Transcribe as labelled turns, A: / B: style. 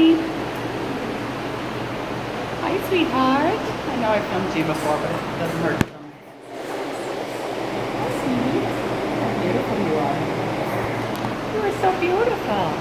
A: Hi. Hi, sweetheart. I know I've filmed you before, but it doesn't hurt How beautiful you are. You are so beautiful.